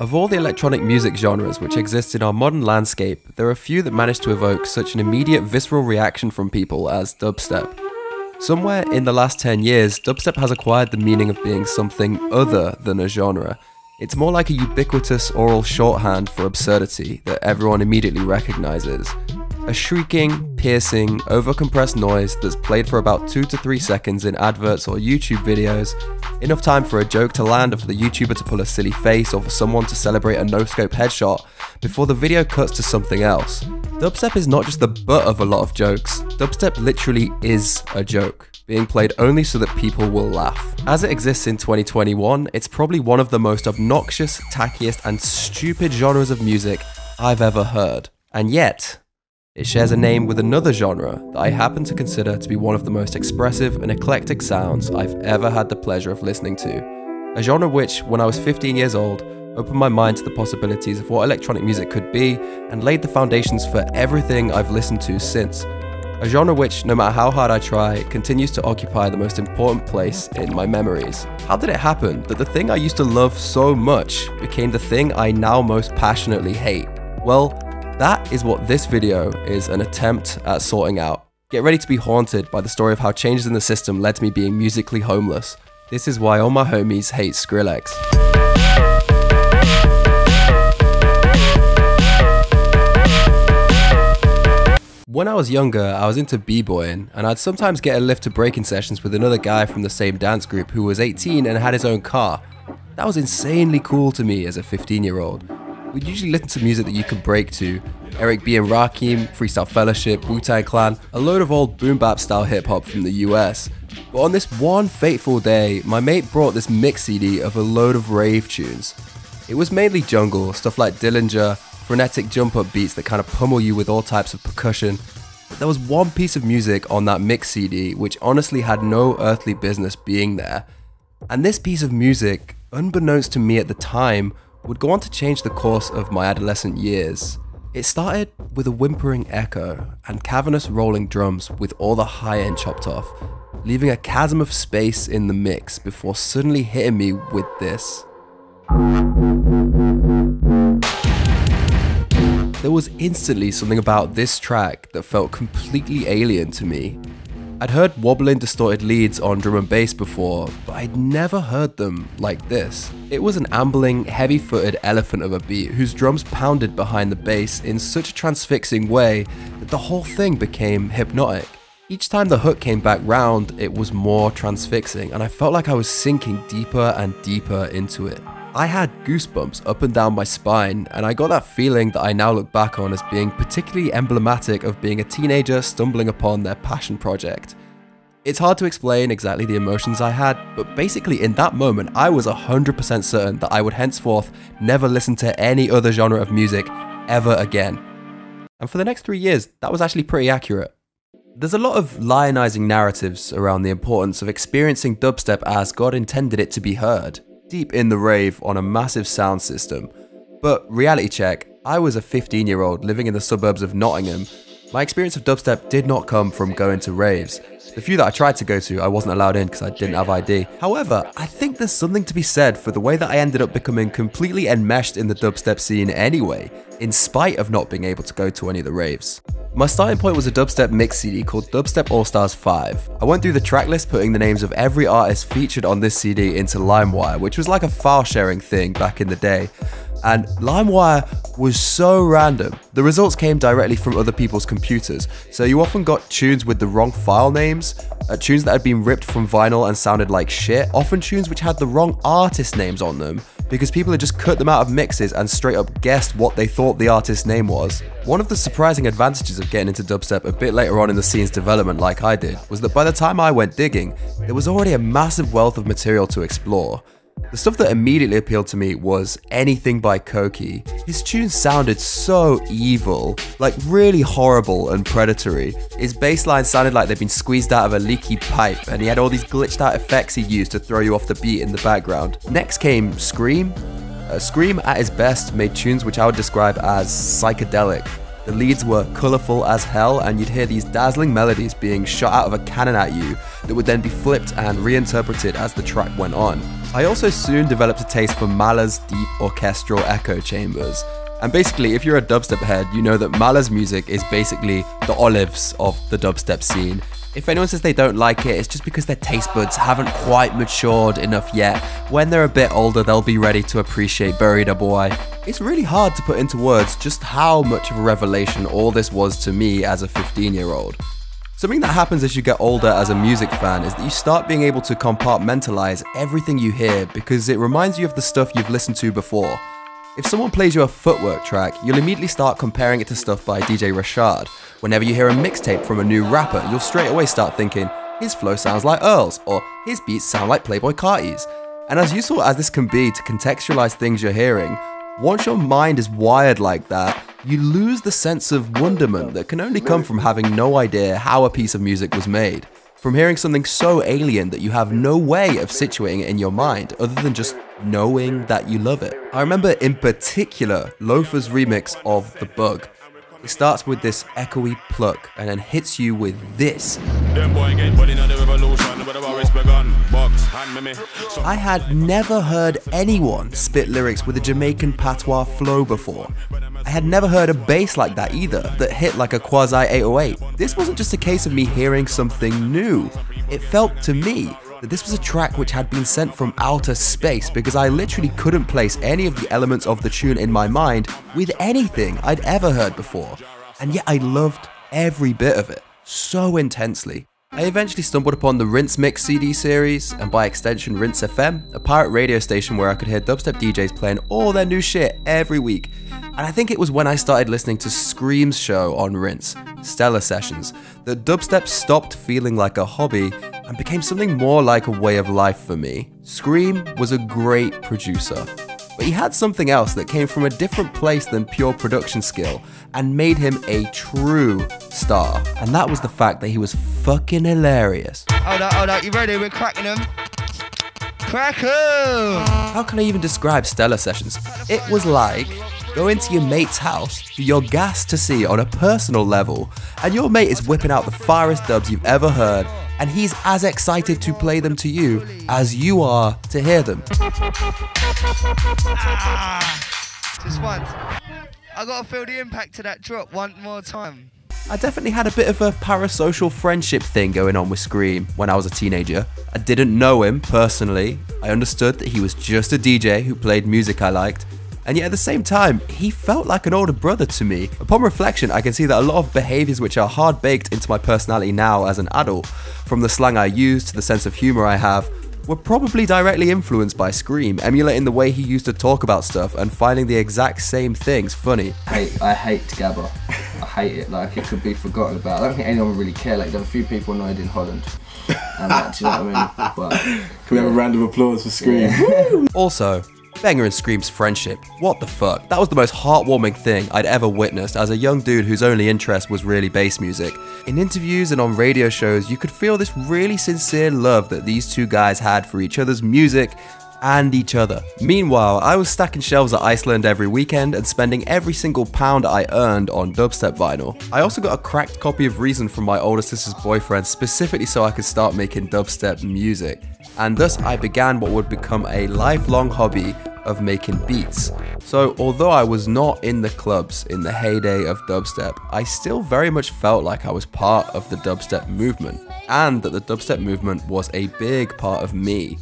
Of all the electronic music genres which exist in our modern landscape, there are few that manage to evoke such an immediate visceral reaction from people as dubstep. Somewhere in the last 10 years, dubstep has acquired the meaning of being something other than a genre. It's more like a ubiquitous oral shorthand for absurdity that everyone immediately recognizes. A shrieking, piercing, overcompressed noise that's played for about 2 to 3 seconds in adverts or YouTube videos, enough time for a joke to land or for the YouTuber to pull a silly face or for someone to celebrate a no-scope headshot before the video cuts to something else. Dubstep is not just the butt of a lot of jokes, dubstep literally is a joke, being played only so that people will laugh. As it exists in 2021, it's probably one of the most obnoxious, tackiest, and stupid genres of music I've ever heard. And yet, it shares a name with another genre that I happen to consider to be one of the most expressive and eclectic sounds I've ever had the pleasure of listening to. A genre which, when I was 15 years old, opened my mind to the possibilities of what electronic music could be and laid the foundations for everything I've listened to since. A genre which, no matter how hard I try, continues to occupy the most important place in my memories. How did it happen that the thing I used to love so much became the thing I now most passionately hate? Well, that is what this video is an attempt at sorting out. Get ready to be haunted by the story of how changes in the system led to me being musically homeless. This is why all my homies hate Skrillex. When I was younger, I was into b-boying, and I'd sometimes get a lift to breaking sessions with another guy from the same dance group who was 18 and had his own car. That was insanely cool to me as a 15 year old. We'd usually listen to music that you can break to. Eric B. and Rakim, Freestyle Fellowship, Wu-Tang Clan, a load of old boom bap style hip hop from the US. But on this one fateful day, my mate brought this mix CD of a load of rave tunes. It was mainly jungle, stuff like Dillinja, frenetic jump up beats that kind of pummel you with all types of percussion. But there was one piece of music on that mix CD which honestly had no earthly business being there. And this piece of music, unbeknownst to me at the time, would go on to change the course of my adolescent years. It started with a whimpering echo and cavernous rolling drums with all the high end chopped off, leaving a chasm of space in the mix before suddenly hitting me with this. There was instantly something about this track that felt completely alien to me. I'd heard wobbling distorted leads on drum and bass before, but I'd never heard them like this. It was an ambling, heavy-footed elephant of a beat whose drums pounded behind the bass in such a transfixing way that the whole thing became hypnotic. Each time the hook came back round, it was more transfixing, and I felt like I was sinking deeper and deeper into it. I had goosebumps up and down my spine, and I got that feeling that I now look back on as being particularly emblematic of being a teenager stumbling upon their passion project. It's hard to explain exactly the emotions I had, but basically in that moment I was 100% certain that I would henceforth never listen to any other genre of music ever again. And for the next three years, that was actually pretty accurate. There's a lot of lionizing narratives around the importance of experiencing dubstep as God intended it to be heard deep in the rave on a massive sound system. But reality check, I was a 15 year old living in the suburbs of Nottingham. My experience of dubstep did not come from going to raves. The few that I tried to go to, I wasn't allowed in because I didn't have ID. However, I think there's something to be said for the way that I ended up becoming completely enmeshed in the dubstep scene anyway, in spite of not being able to go to any of the raves. My starting point was a dubstep mix CD called Dubstep All Stars 5. I went through the tracklist putting the names of every artist featured on this CD into LimeWire, which was like a file sharing thing back in the day and LimeWire was so random. The results came directly from other people's computers, so you often got tunes with the wrong file names, uh, tunes that had been ripped from vinyl and sounded like shit, often tunes which had the wrong artist names on them, because people had just cut them out of mixes and straight up guessed what they thought the artist's name was. One of the surprising advantages of getting into dubstep a bit later on in the scene's development like I did, was that by the time I went digging, there was already a massive wealth of material to explore. The stuff that immediately appealed to me was anything by Coki. His tunes sounded so evil, like really horrible and predatory. His bass lines sounded like they'd been squeezed out of a leaky pipe, and he had all these glitched out effects he used to throw you off the beat in the background. Next came Skream. Uh, Skream at his best made tunes which I would describe as psychedelic. The leads were colourful as hell, and you'd hear these dazzling melodies being shot out of a cannon at you that would then be flipped and reinterpreted as the track went on. I also soon developed a taste for Mala's deep orchestral echo chambers. And basically, if you're a dubstep head, you know that Mala's music is basically the olives of the dubstep scene. If anyone says they don't like it, it's just because their taste buds haven't quite matured enough yet. When they're a bit older, they'll be ready to appreciate Burita Boy. It's really hard to put into words just how much of a revelation all this was to me as a 15 year old. Something that happens as you get older as a music fan is that you start being able to compartmentalize everything you hear because it reminds you of the stuff you've listened to before. If someone plays you a footwork track, you'll immediately start comparing it to stuff by DJ Rashad. Whenever you hear a mixtape from a new rapper, you'll straight away start thinking, his flow sounds like Earl's, or his beats sound like Playboi Carti's. And as useful as this can be to contextualize things you're hearing, once your mind is wired like that, you lose the sense of wonderment that can only come from having no idea how a piece of music was made. From hearing something so alien that you have no way of situating it in your mind other than just knowing that you love it. I remember in particular Loefah's remix of The Bug. It starts with this echoey pluck and then hits you with this. I had never heard anyone spit lyrics with a Jamaican patois flow before. I had never heard a bass like that either, that hit like a quasi 808. This wasn't just a case of me hearing something new. It felt to me that this was a track which had been sent from outer space because I literally couldn't place any of the elements of the tune in my mind with anything I'd ever heard before. And yet I loved every bit of it so intensely. I eventually stumbled upon the Rinse Mix CD series, and by extension Rinse FM, a pirate radio station where I could hear dubstep DJs playing all their new shit every week. And I think it was when I started listening to Skream's show on Rinse, Stella Sessions, that dubstep stopped feeling like a hobby and became something more like a way of life for me. Scream was a great producer, but he had something else that came from a different place than pure production skill and made him a true star. And that was the fact that he was fucking hilarious. Hold up, hold up, you ready? We're cracking them. Crack 'em! How can I even describe Stella Sessions? It was like going to your mate's house who you're gassed to see on a personal level, and your mate is whipping out the farthest dubs you've ever heard, and he's as excited to play them to you as you are to hear them. Ah, just once. I gotta feel the impact of that drop one more time. I definitely had a bit of a parasocial friendship thing going on with Skream when I was a teenager. I didn't know him personally. I understood that he was just a DJ who played music I liked. And yet at the same time, he felt like an older brother to me. Upon reflection, I can see that a lot of behaviors which are hard baked into my personality now as an adult, from the slang I use to the sense of humor I have, were probably directly influenced by Skream, emulating the way he used to talk about stuff and finding the exact same things funny. I hate, I hate Gabba. I hate it. Like it could be forgotten about. I don't think anyone would really care. Like there are a few people annoyed in Holland. And that, do you know what I mean? But Can we have a round of applause for Skream? Also, Benga and Skream's friendship. What the fuck? That was the most heartwarming thing I'd ever witnessed as a young dude whose only interest was really bass music. In interviews and on radio shows, you could feel this really sincere love that these two guys had for each other's music and each other. Meanwhile, I was stacking shelves at Iceland every weekend and spending every single pound I earned on dubstep vinyl. I also got a cracked copy of Reason from my older sister's boyfriend specifically so I could start making dubstep music. And thus I began what would become a lifelong hobby of making beats. So although I was not in the clubs in the heyday of dubstep, I still very much felt like I was part of the dubstep movement and that the dubstep movement was a big part of me.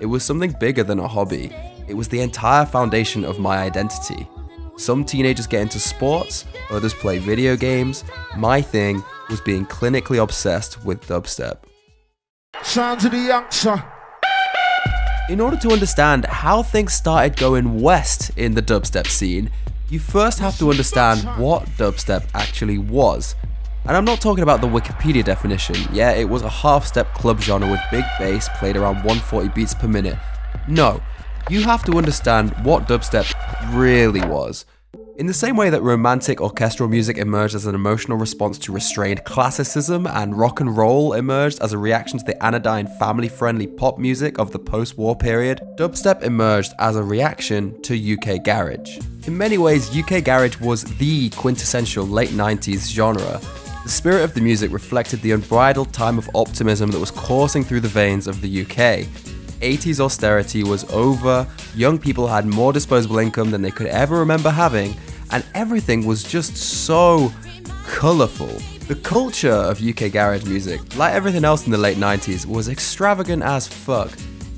It was something bigger than a hobby. It was the entire foundation of my identity. Some teenagers get into sports, others play video games. My thing was being clinically obsessed with dubstep. Sounds of the Youngsta. In order to understand how things started going west in the dubstep scene, you first have to understand what dubstep actually was. And I'm not talking about the Wikipedia definition, yeah, it was a half step club genre with big bass played around 140 beats per minute. No, you have to understand what dubstep really was. In the same way that romantic orchestral music emerged as an emotional response to restrained classicism and rock and roll emerged as a reaction to the anodyne family friendly pop music of the post war period, dubstep emerged as a reaction to UK garage. In many ways, UK garage was the quintessential late 90s genre. The spirit of the music reflected the unbridled time of optimism that was coursing through the veins of the UK. 80s austerity was over, young people had more disposable income than they could ever remember having, and everything was just so colourful. The culture of UK garage music, like everything else in the late 90s, was extravagant as fuck.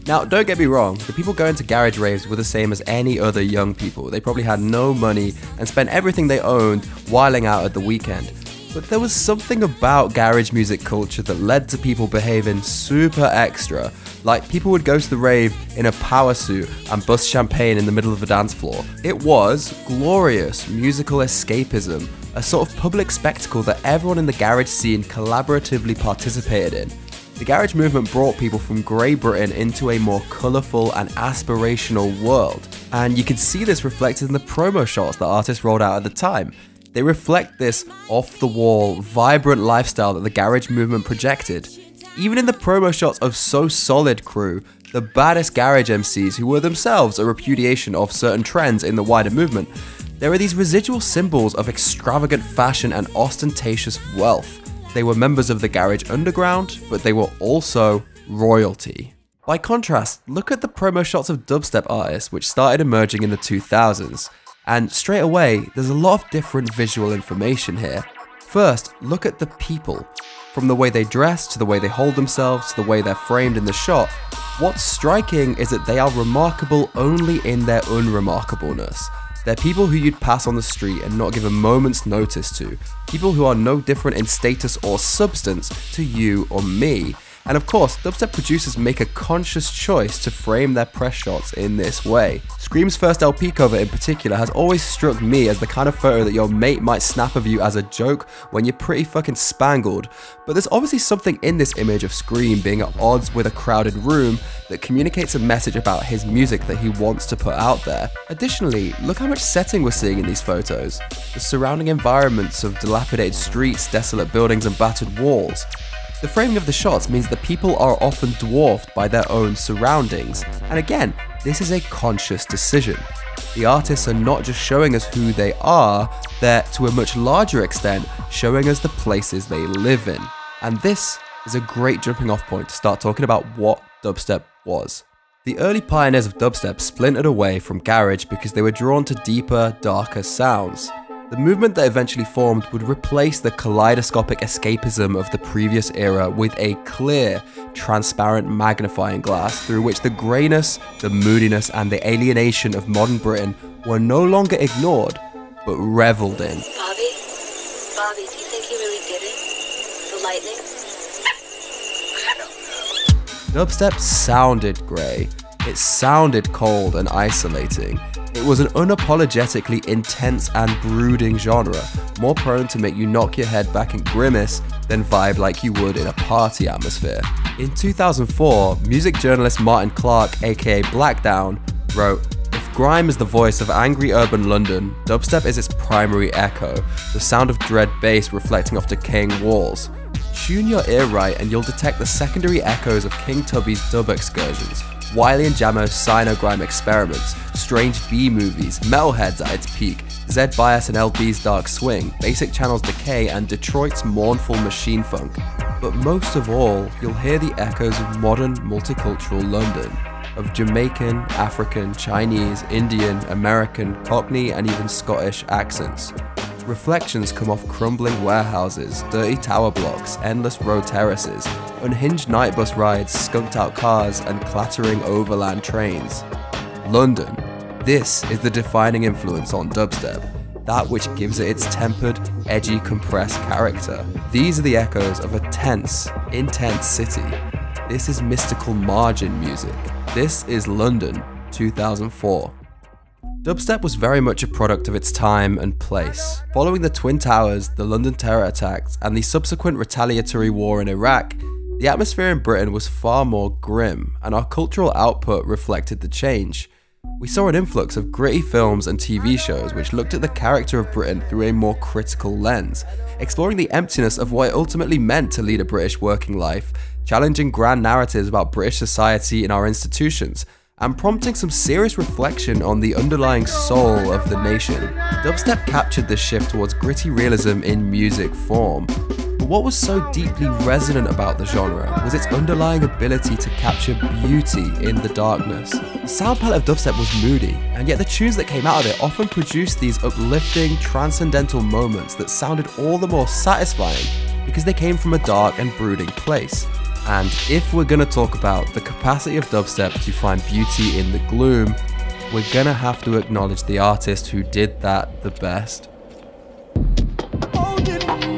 Now, don't get me wrong, the people going to garage raves were the same as any other young people. They probably had no money and spent everything they owned whiling out at the weekend. But there was something about garage music culture that led to people behaving super extra. Like people would go to the rave in a power suit and bust champagne in the middle of the dance floor. It was glorious musical escapism, a sort of public spectacle that everyone in the garage scene collaboratively participated in. The garage movement brought people from Grey Britain into a more colourful and aspirational world, and you can see this reflected in the promo shots that artists rolled out at the time. They reflect this off the wall, vibrant lifestyle that the garage movement projected. Even in the promo shots of So Solid crew, the baddest garage MCs who were themselves a repudiation of certain trends in the wider movement, there are these residual symbols of extravagant fashion and ostentatious wealth. They were members of the garage underground, but they were also royalty. By contrast, look at the promo shots of dubstep artists which started emerging in the 2000s. And straight away, there's a lot of different visual information here. First, look at the people. From the way they dress, to the way they hold themselves, to the way they're framed in the shot, what's striking is that they are remarkable only in their unremarkableness. They're people who you'd pass on the street and not give a moment's notice to. People who are no different in status or substance to you or me. And of course, dubstep producers make a conscious choice to frame their press shots in this way. Skream's first LP cover in particular has always struck me as the kind of photo that your mate might snap of you as a joke when you're pretty fucking spangled, but there's obviously something in this image of Scream being at odds with a crowded room that communicates a message about his music that he wants to put out there. Additionally, look how much setting we're seeing in these photos. The surrounding environments of dilapidated streets, desolate buildings and battered walls. The framing of the shots means that people are often dwarfed by their own surroundings, and again, this is a conscious decision. The artists are not just showing us who they are, they're to a much larger extent showing us the places they live in. And this is a great jumping off point to start talking about what dubstep was. The early pioneers of dubstep splintered away from garage because they were drawn to deeper, darker sounds. The movement that eventually formed would replace the kaleidoscopic escapism of the previous era with a clear, transparent magnifying glass through which the greyness, the moodiness, and the alienation of modern Britain were no longer ignored, but revelled in. Bobby? Bobby, do you think he really did it? The lightning? Dubstep sounded grey. It sounded cold and isolating. It was an unapologetically intense and brooding genre, more prone to make you knock your head back and grimace than vibe like you would in a party atmosphere. In 2004, music journalist Martin Clark, aka Blackdown, wrote, if grime is the voice of angry urban London, dubstep is its primary echo, the sound of dread bass reflecting off decaying walls. Tune your ear right and you'll detect the secondary echoes of King Tubby's dub excursions, Wiley and Jamo's Sinogrime experiments, strange B movies, Metalheadz at its peak, Zed Bias and El-B's Dark Swing, Basic Channel's Decay, and Detroit's mournful machine funk. But most of all, you'll hear the echoes of modern multicultural London, of Jamaican, African, Chinese, Indian, American, Cockney, and even Scottish accents. Reflections come off crumbling warehouses, dirty tower blocks, endless road terraces, unhinged night bus rides, skunked out cars, and clattering overland trains. London. This is the defining influence on dubstep, that which gives it its tempered, edgy, compressed character. These are the echoes of a tense, intense city. This is mystical margin music. This is London 2004. Dubstep was very much a product of its time and place. Following the Twin Towers, the London terror attacks, and the subsequent retaliatory war in Iraq, the atmosphere in Britain was far more grim, and our cultural output reflected the change. We saw an influx of gritty films and TV shows which looked at the character of Britain through a more critical lens, exploring the emptiness of what it ultimately meant to lead a British working life, challenging grand narratives about British society and our institutions, and prompting some serious reflection on the underlying soul of the nation. Dubstep captured this shift towards gritty realism in music form. But what was so deeply resonant about the genre was its underlying ability to capture beauty in the darkness. The sound palette of dubstep was moody, and yet the tunes that came out of it often produced these uplifting, transcendental moments that sounded all the more satisfying because they came from a dark and brooding place. And if we're gonna talk about the capacity of dubstep to find beauty in the gloom, we're gonna have to acknowledge the artist who did that the best.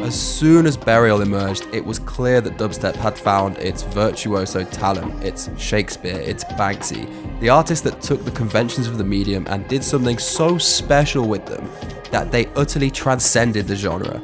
As soon as Burial emerged, it was clear that dubstep had found its virtuoso talent, its Shakespeare, its Banksy, the artist that took the conventions of the medium and did something so special with them that they utterly transcended the genre.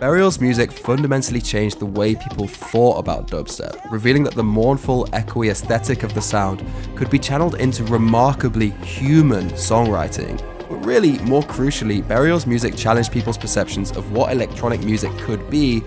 Burial's music fundamentally changed the way people thought about dubstep, revealing that the mournful, echoey aesthetic of the sound could be channeled into remarkably human songwriting. But really, more crucially, Burial's music challenged people's perceptions of what electronic music could be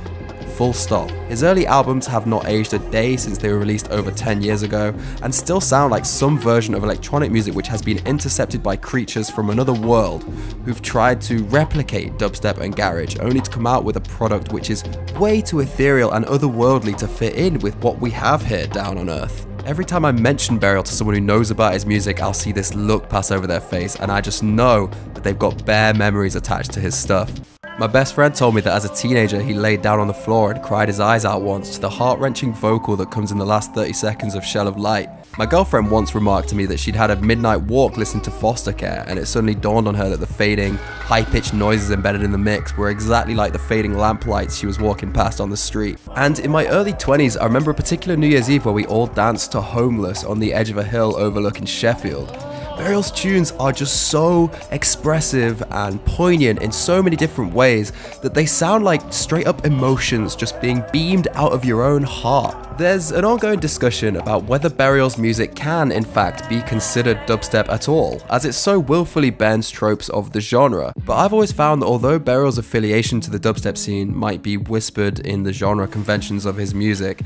full stop. His early albums have not aged a day since they were released over 10 years ago, and still sound like some version of electronic music which has been intercepted by creatures from another world who've tried to replicate dubstep and garage, only to come out with a product which is way too ethereal and otherworldly to fit in with what we have here down on Earth. Every time I mention Burial to someone who knows about his music, I'll see this look pass over their face, and I just know that they've got bare memories attached to his stuff. My best friend told me that as a teenager he laid down on the floor and cried his eyes out once to the heart-wrenching vocal that comes in the last 30 seconds of Shell of Light. My girlfriend once remarked to me that she'd had a midnight walk listening to Foster Care and it suddenly dawned on her that the fading, high-pitched noises embedded in the mix were exactly like the fading lamplights she was walking past on the street. And in my early 20s I remember a particular New Year's Eve where we all danced to Homeless on the edge of a hill overlooking Sheffield. Burial's tunes are just so expressive and poignant in so many different ways that they sound like straight up emotions just being beamed out of your own heart. There's an ongoing discussion about whether Burial's music can, in fact, be considered dubstep at all, as it so willfully bends tropes of the genre. But I've always found that although Burial's affiliation to the dubstep scene might be whispered in the genre conventions of his music,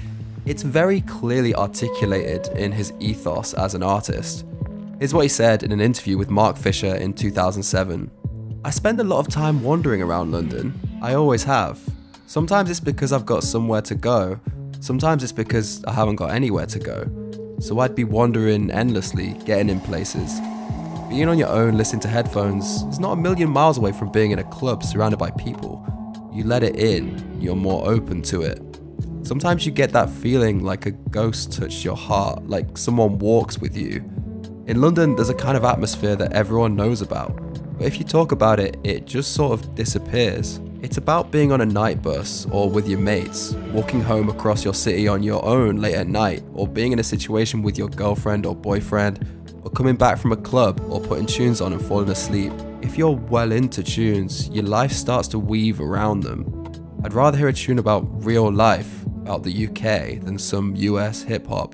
it's very clearly articulated in his ethos as an artist. Here's what he said in an interview with Mark Fisher in 2007. I spend a lot of time wandering around London. I always have. Sometimes it's because I've got somewhere to go, sometimes it's because I haven't got anywhere to go. So I'd be wandering endlessly, getting in places. Being on your own, listening to headphones, is not a million miles away from being in a club surrounded by people. You let it in, you're more open to it. Sometimes you get that feeling like a ghost touched your heart, like someone walks with you in London, there's a kind of atmosphere that everyone knows about, but if you talk about it, it just sort of disappears. It's about being on a night bus or with your mates, walking home across your city on your own late at night, or being in a situation with your girlfriend or boyfriend, or coming back from a club or putting tunes on and falling asleep. If you're well into tunes, your life starts to weave around them. I'd rather hear a tune about real life, about the UK, than some US hip hop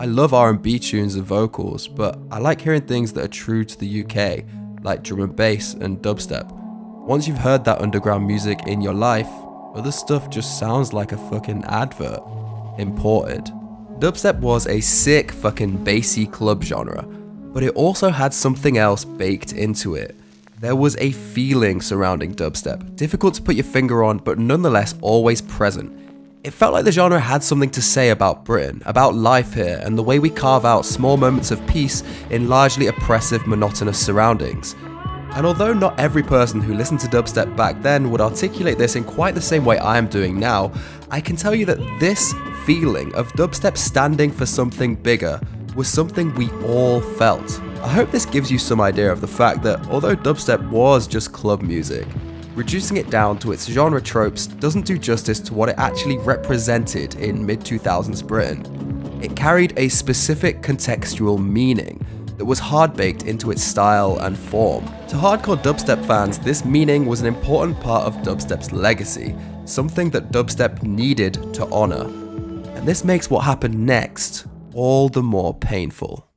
I love R&B tunes and vocals, but I like hearing things that are true to the UK, like drum and bass and dubstep. Once you've heard that underground music in your life, other stuff just sounds like a fucking advert. Imported. Dubstep was a sick fucking bassy club genre, but it also had something else baked into it. There was a feeling surrounding dubstep, difficult to put your finger on, but nonetheless always present. It felt like the genre had something to say about Britain, about life here, and the way we carve out small moments of peace in largely oppressive, monotonous surroundings. And although not every person who listened to dubstep back then would articulate this in quite the same way I am doing now, I can tell you that this feeling of dubstep standing for something bigger was something we all felt. I hope this gives you some idea of the fact that although dubstep was just club music, reducing it down to its genre tropes doesn't do justice to what it actually represented in mid 2000s Britain. It carried a specific contextual meaning that was hard baked into its style and form. To hardcore dubstep fans, this meaning was an important part of dubstep's legacy, something that dubstep needed to honour. And this makes what happened next all the more painful.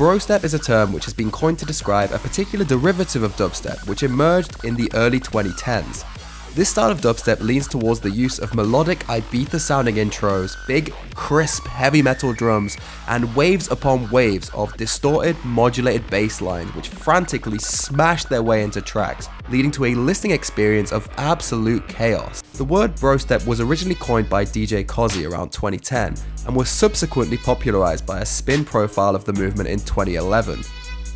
Brostep is a term which has been coined to describe a particular derivative of dubstep which emerged in the early 2010s. This style of dubstep leans towards the use of melodic Ibiza sounding intros, big, crisp, heavy metal drums, and waves upon waves of distorted, modulated bass lines which frantically smash their way into tracks, leading to a listening experience of absolute chaos. The word brostep was originally coined by DJ Koze around 2010 and was subsequently popularized by a spin profile of the movement in 2011.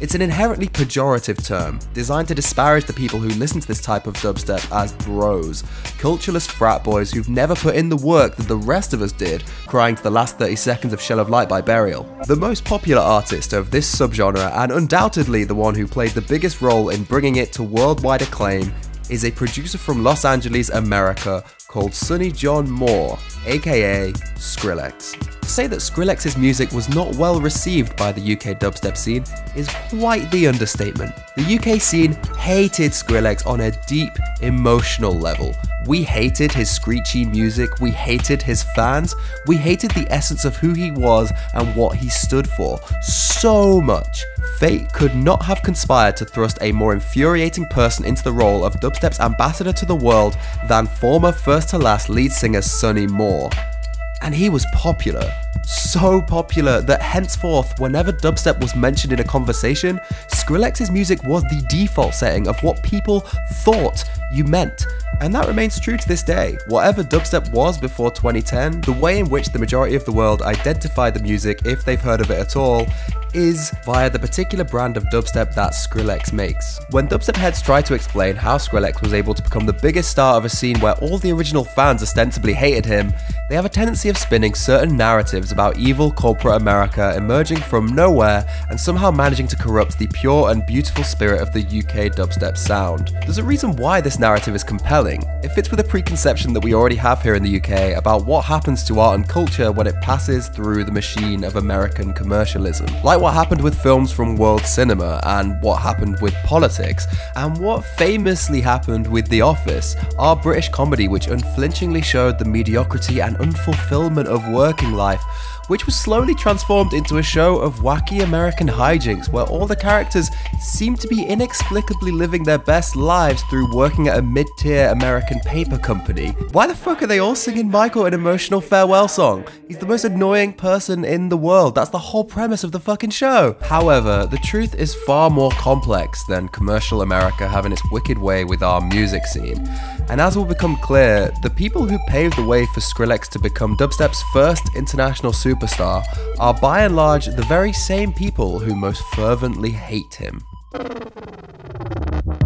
It's an inherently pejorative term, designed to disparage the people who listen to this type of dubstep as bros, cultureless frat boys who've never put in the work that the rest of us did, crying to the last 30 seconds of Shell of Light by Burial. The most popular artist of this subgenre, and undoubtedly the one who played the biggest role in bringing it to worldwide acclaim, is a producer from Los Angeles, America, called Sonny John Moore, aka Skrillex. Say that Skrillex's music was not well received by the UK dubstep scene is quite the understatement. The UK scene hated Skrillex on a deep emotional level. We hated his screechy music, we hated his fans, we hated the essence of who he was and what he stood for so much. Fate could not have conspired to thrust a more infuriating person into the role of dubstep's ambassador to the world than former first to last lead singer Sonny Moore and he was popular. So popular that henceforth, whenever dubstep was mentioned in a conversation, Skrillex's music was the default setting of what people thought you meant. And that remains true to this day. Whatever dubstep was before 2010, the way in which the majority of the world identify the music, if they've heard of it at all, is via the particular brand of dubstep that Skrillex makes. When dubstep heads try to explain how Skrillex was able to become the biggest star of a scene where all the original fans ostensibly hated him, they have a tendency of spinning certain narratives about evil corporate America emerging from nowhere and somehow managing to corrupt the pure and beautiful spirit of the UK dubstep sound. There's a reason why this narrative is compelling. It fits with a preconception that we already have here in the UK about what happens to art and culture when it passes through the machine of American commercialism. Like what happened with films from world cinema, and what happened with politics, and what famously happened with The Office, our British comedy which unflinchingly showed the mediocrity and unfulfillment of working life which was slowly transformed into a show of wacky American hijinks where all the characters seem to be inexplicably living their best lives through working at a mid tier American paper company. Why the fuck are they all singing Michael an emotional farewell song? He's the most annoying person in the world. That's the whole premise of the fucking show. However, the truth is far more complex than commercial America having its wicked way with our music scene. And as will become clear, the people who paved the way for Skrillex to become dubstep's first international superstar are by and large the very same people who most fervently hate him.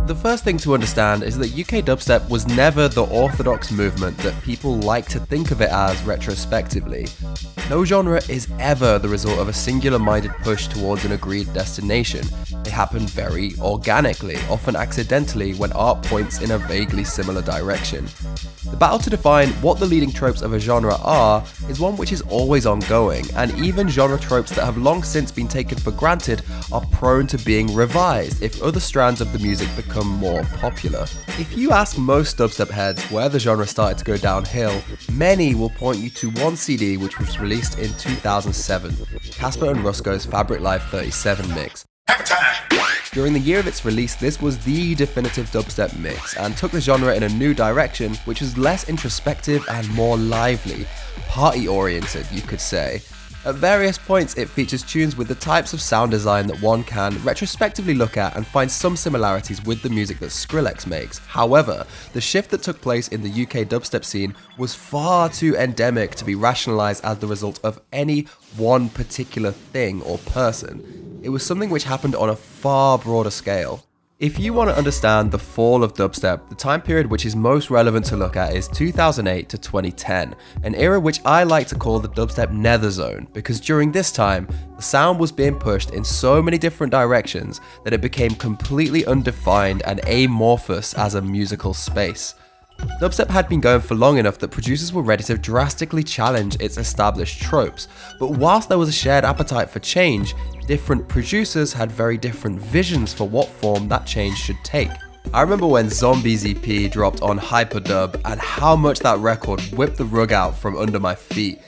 The first thing to understand is that UK dubstep was never the orthodox movement that people like to think of it as retrospectively. No genre is ever the result of a singular minded push towards an agreed destination. They happen very organically, often accidentally, when art points in a vaguely similar direction. The battle to define what the leading tropes of a genre are is one which is always ongoing, and even genre tropes that have long since been taken for granted are prone to being revised if other strands of the music become more popular. If you ask most dubstep heads where the genre started to go downhill, many will point you to one CD which was released in 2007, Caspa and Rusko's Fabric Live 37 mix. During the year of its release, this was the definitive dubstep mix and took the genre in a new direction, which was less introspective and more lively, party oriented, you could say. At various points, it features tunes with the types of sound design that one can retrospectively look at and find some similarities with the music that Skrillex makes. However, the shift that took place in the UK dubstep scene was far too endemic to be rationalised as the result of any one particular thing or person. It was something which happened on a far broader scale. If you want to understand the fall of dubstep, the time period which is most relevant to look at is 2008 to 2010, an era which I like to call the dubstep nether zone, because during this time, the sound was being pushed in so many different directions that it became completely undefined and amorphous as a musical space. Dubstep had been going for long enough that producers were ready to drastically challenge its established tropes, but whilst there was a shared appetite for change, different producers had very different visions for what form that change should take. I remember when Zomby's EP dropped on Hyperdub and how much that record whipped the rug out from under my feet.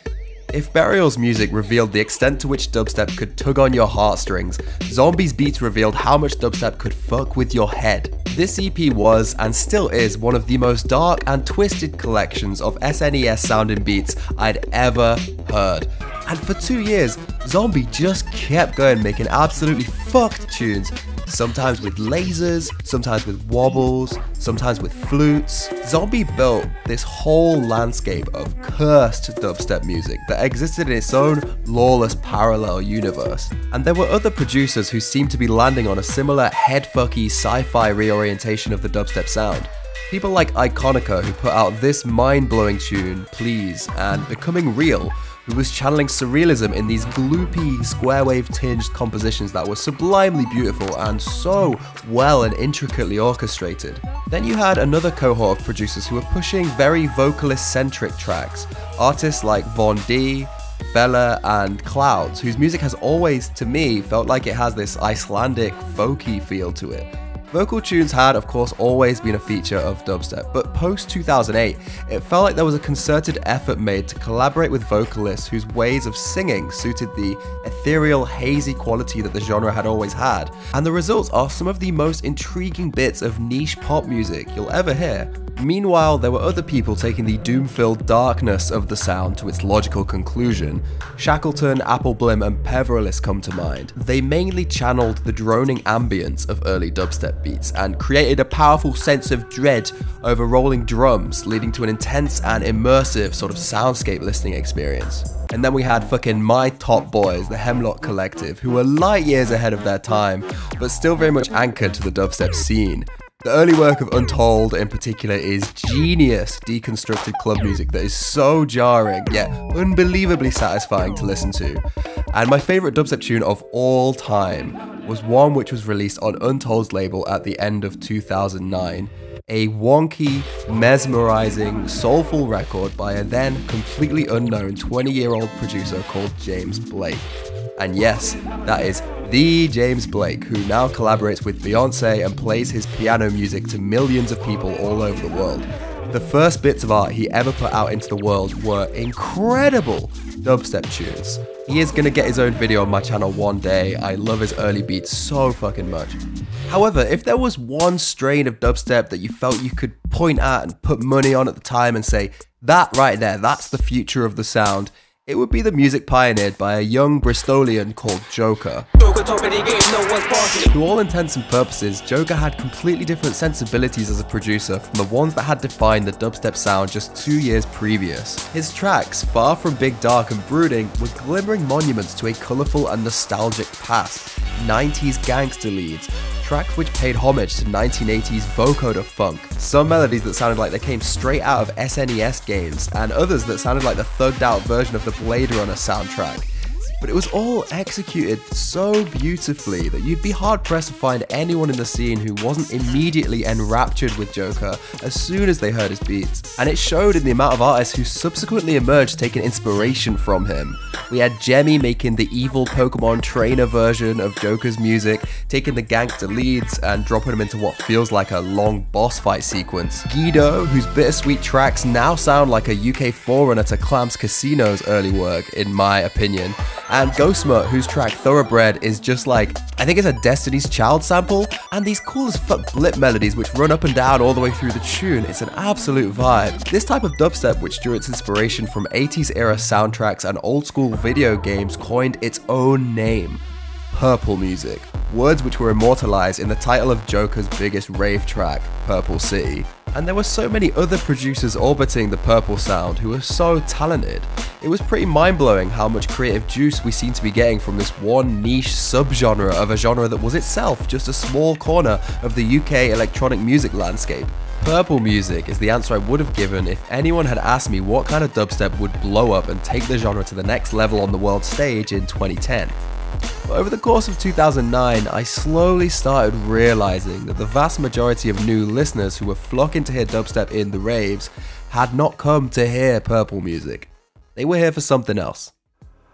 If Burial's music revealed the extent to which dubstep could tug on your heartstrings, Zomby's Beats revealed how much dubstep could fuck with your head. This EP was, and still is, one of the most dark and twisted collections of SNES sounding beats I'd ever heard. And for two years, Zomby just kept going making absolutely fucked tunes sometimes with lasers, sometimes with wobbles, sometimes with flutes. Zomby built this whole landscape of cursed dubstep music that existed in its own lawless parallel universe. And there were other producers who seemed to be landing on a similar headfucky sci-fi reorientation of the dubstep sound. People like Ikonika who put out this mind-blowing tune, Please, and Becoming Real, who was channeling surrealism in these gloopy, square wave tinged compositions that were sublimely beautiful and so well and intricately orchestrated. Then you had another cohort of producers who were pushing very vocalist centric tracks, artists like Von D, Fela and Clouds, whose music has always, to me, felt like it has this Icelandic folky feel to it. Vocal tunes had, of course, always been a feature of dubstep, but post 2008, it felt like there was a concerted effort made to collaborate with vocalists whose ways of singing suited the ethereal, hazy quality that the genre had always had. And the results are some of the most intriguing bits of niche pop music you'll ever hear. Meanwhile, there were other people taking the doom-filled darkness of the sound to its logical conclusion. Shackleton, Appleblim, and Peverelist come to mind. They mainly channeled the droning ambience of early dubstep beats and created a powerful sense of dread over rolling drums, leading to an intense and immersive sort of soundscape listening experience. And then we had fucking my top boys, the Hemlock Collective, who were light years ahead of their time, but still very much anchored to the dubstep scene. The early work of Untold in particular is genius deconstructed club music that is so jarring yet unbelievably satisfying to listen to. And my favourite dubstep tune of all time was one which was released on Untold's label at the end of 2009. A wonky, mesmerizing, soulful record by a then completely unknown 20 year old producer called James Blake. And yes, that is the James Blake, who now collaborates with Beyonce and plays his piano music to millions of people all over the world. The first bits of art he ever put out into the world were incredible dubstep tunes. He is gonna get his own video on my channel one day. I love his early beats so fucking much. However, if there was one strain of dubstep that you felt you could point at and put money on at the time and say, that right there, that's the future of the sound, it would be the music pioneered by a young Bristolian called Joker. To all intents and purposes, Joker had completely different sensibilities as a producer from the ones that had defined the dubstep sound just two years previous. His tracks, far from big dark and brooding, were glimmering monuments to a colourful and nostalgic past. 90s gangster leads, tracks which paid homage to 1980s vocoder funk, some melodies that sounded like they came straight out of SNES games, and others that sounded like the thugged out version of the Blade Runner soundtrack but it was all executed so beautifully that you'd be hard pressed to find anyone in the scene who wasn't immediately enraptured with Joker as soon as they heard his beats. And it showed in the amount of artists who subsequently emerged taking inspiration from him. We had Gemmy making the evil Pokemon trainer version of Joker's music, taking the gangster leads and dropping them into what feels like a long boss fight sequence. Guido, whose bittersweet tracks now sound like a UK forerunner to Clams Casino's early work, in my opinion, and Ghostmutt, whose track Thoroughbred is just like, I think it's a Destiny's Child sample, and these cool as fuck blip melodies which run up and down all the way through the tune, it's an absolute vibe. This type of dubstep, which drew its inspiration from 80s era soundtracks and old school video games, coined its own name. Purple music, words which were immortalized in the title of Joker's biggest rave track, Purple City. And there were so many other producers orbiting the purple sound who were so talented. It was pretty mind blowing how much creative juice we seem to be getting from this one niche subgenre of a genre that was itself just a small corner of the UK electronic music landscape. Purple music is the answer I would have given if anyone had asked me what kind of dubstep would blow up and take the genre to the next level on the world stage in 2010. But over the course of 2009, I slowly started realizing that the vast majority of new listeners who were flocking to hear dubstep in the raves had not come to hear purple music. They were here for something else.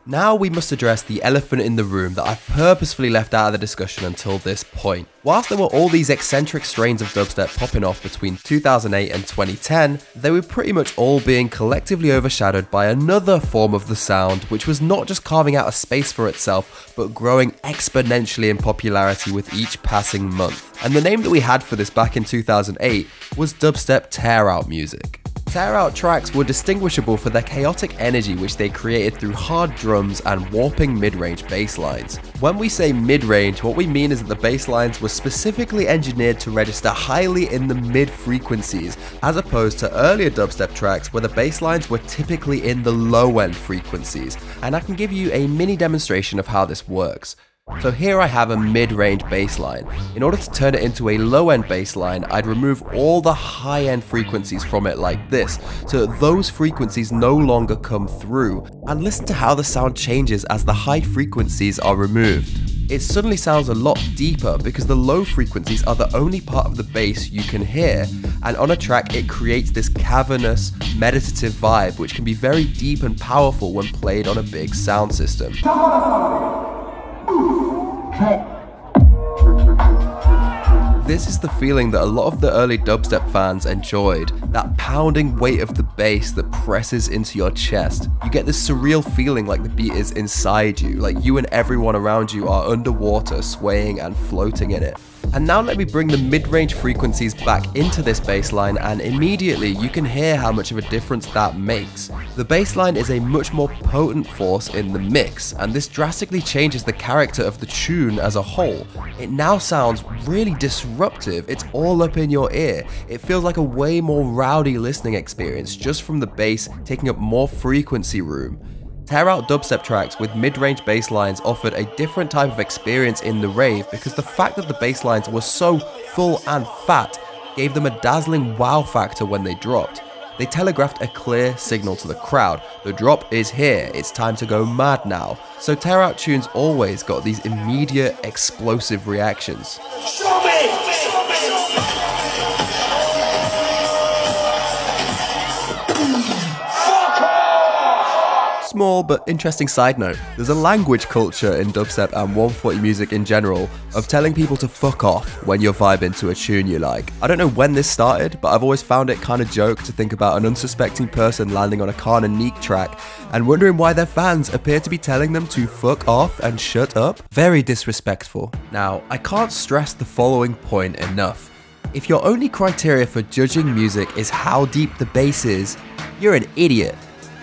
Now we must address the elephant in the room that I've purposefully left out of the discussion until this point. Whilst there were all these eccentric strains of dubstep popping off between 2008 and 2010, they were pretty much all being collectively overshadowed by another form of the sound, which was not just carving out a space for itself, but growing exponentially in popularity with each passing month. And the name that we had for this back in 2008 was dubstep tear out music. Tear Out tracks were distinguishable for their chaotic energy which they created through hard drums and warping mid-range bass lines. When we say mid-range, what we mean is that the bass lines were specifically engineered to register highly in the mid frequencies, as opposed to earlier dubstep tracks where the bass lines were typically in the low end frequencies. And I can give you a mini demonstration of how this works. So here I have a mid-range bass line. In order to turn it into a low-end bass line, I'd remove all the high-end frequencies from it like this, so that those frequencies no longer come through, and listen to how the sound changes as the high frequencies are removed. It suddenly sounds a lot deeper because the low frequencies are the only part of the bass you can hear, and on a track it creates this cavernous, meditative vibe which can be very deep and powerful when played on a big sound system. This is the feeling that a lot of the early dubstep fans enjoyed, that pounding weight of the bass that presses into your chest. You get this surreal feeling like the beat is inside you, like you and everyone around you are underwater, swaying and floating in it. And now let me bring the mid-range frequencies back into this bass line and immediately you can hear how much of a difference that makes. The bass line is a much more potent force in the mix and this drastically changes the character of the tune as a whole. It now sounds really disruptive, it's all up in your ear. It feels like a way more rowdy listening experience just from the bass taking up more frequency room. Tear out dubstep tracks with mid-range bass lines offered a different type of experience in the rave because the fact that the bass lines were so full and fat gave them a dazzling wow factor when they dropped. They telegraphed a clear signal to the crowd, the drop is here, it's time to go mad now. So tear out tunes always got these immediate explosive reactions. Small but interesting side note, there's a language culture in dubstep and 140 music in general of telling people to fuck off when you're vibing to a tune you like. I don't know when this started, but I've always found it kind of joke to think about an unsuspecting person landing on a Khan and Neek track and wondering why their fans appear to be telling them to fuck off and shut up. Very disrespectful. Now, I can't stress the following point enough. If your only criteria for judging music is how deep the bass is, you're an idiot.